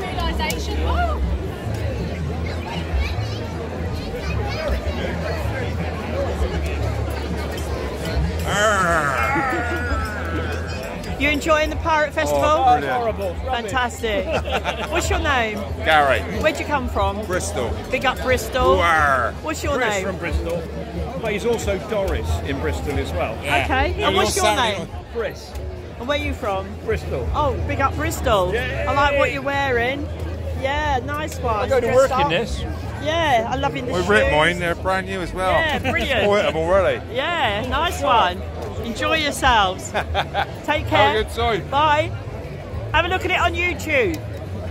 Realisation. Oh. You enjoying the Pirate oh, Festival? Oh, brilliant. Horrible. Fantastic. What's your name? Gary. Where'd you come from? Bristol. Big up Bristol. Where? What's your Chris name? from Bristol. But he's also Doris in Bristol as well. Okay. And what's your name? Chris. And where are you from? Bristol. Oh, big up Bristol. I like what you're wearing. Yeah, nice one. I go to work up. in this. Yeah, I love in the We've shoes. written mine, they're brand new as well. Yeah, brilliant. Bought them already. Yeah, nice one. Enjoy yourselves. Take care. Have a good time. Bye. Have a look at it on YouTube.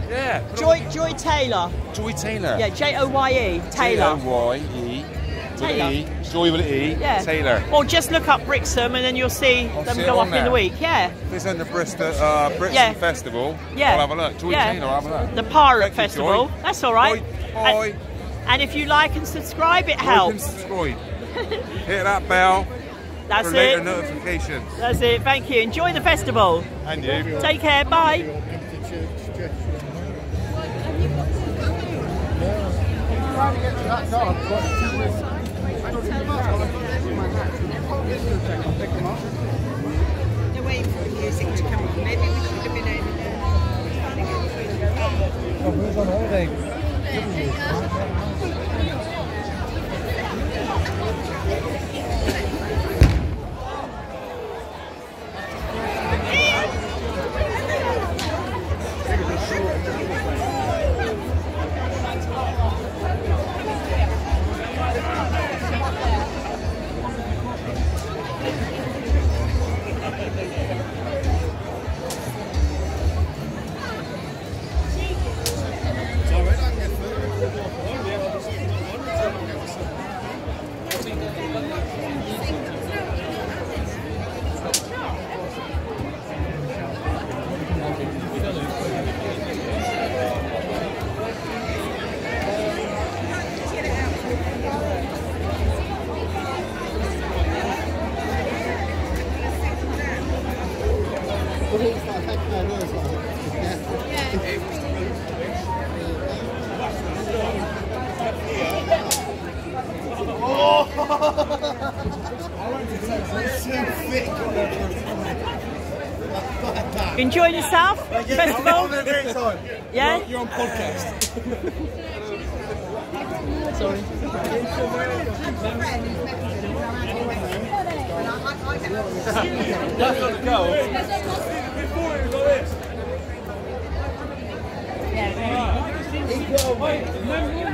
Yeah. Joy Joye Taylor. Joye Taylor. Yeah, J O Y E Taylor. J-O-Y-E. with Taylor. an E. Joy with an E. Yeah. Taylor. Or just look up Brixham and then you'll see I'll them see go on up in the week. Yeah. If it's under Bristol, uh, Brixham Yeah. Festival, Yeah. I'll have a look. Joy yeah. Taylor, I'll have a look. The Pirate Thank Festival. Joy. That's all right. Bye. And, and if you like and subscribe, it Like and helps. subscribe. Hit that bell That's for later it. notifications. That's it. Thank you. Enjoy the festival. And you. Take care. Bye. They're waiting for the music to come on. Maybe we should have been on holiday? You enjoying yourself? Festival? Yeah? You're on podcast. Sorry. That's not the goal. Where'd